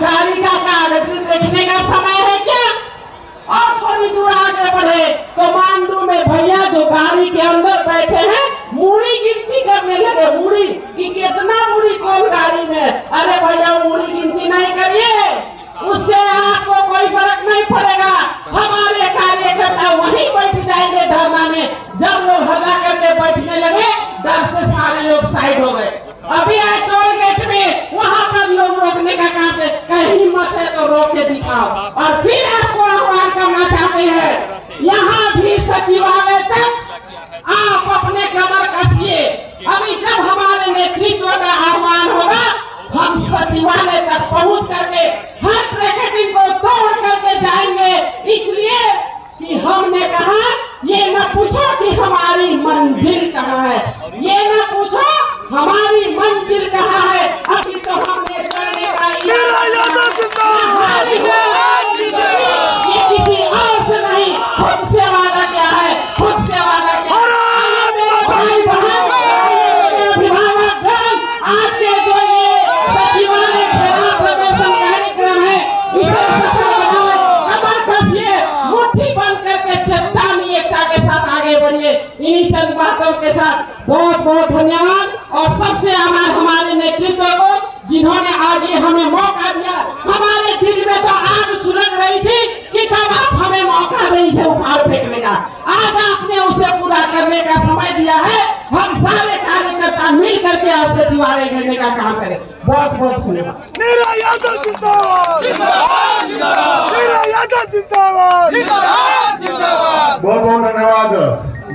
गाड़ी का कागज़ देखने का समय है क्या? और थोड़ी दूर आगे बढ़े तो मांडू में भैया जो गाड़ी के अंदर बैठे हैं, मूड़ी गिनती करने लगे। मूड़ी कि कितना मूड़ी कौन गाड़ी में? अरे भैया, मूड़ी गिनती नहीं करिए। उससे आपको कोई फ़र्क नहीं पड़ेगा। हमारे कार्यकर्ता वहीं बैठ जाएँगे धरना में। जब लोग हल्ला करके बैठने लगे, डर से सारे लोग साइड हो गए। अभी आए टोल गेट में वहाँ पर लोग रोकने का है हिम्मत है तो रोक के दिखाओ। और फिर आपको आह्वान करना चाहते हैं, यहाँ भी सचिवालय तक आप अपने कमर कसिए। अभी जब हमारे नेतृत्व का आह्वान होगा, हम सचिवालय तक पहुँच करके हर ब्रैकेटिंग को तोड़ करके जाएँगे। इसलिए कि हमने कहा, ये न पूछो कि हमारी मंजिल कहाँ है। ये न पूछो, हमारी मंजिल कहाँ है। चंद बातों के साथ बहुत बहुत धन्यवाद। और सबसे आभार हमारे नेतृत्व को, जिन्होंने आज ये हमें मौका दिया। हमारे दिल में तो आग सुलग रही थी कि कब आप हमें मौका नहीं इसे उखाड़ फेंकने का। आज आपने उसे पूरा करने का समय दिया है। हम सारे कार्यकर्ता मिल करके आज सचिवालय घेरने का काम करें। बहुत बहुत धन्यवाद। मेरा यादव जिंदाबाद मेरा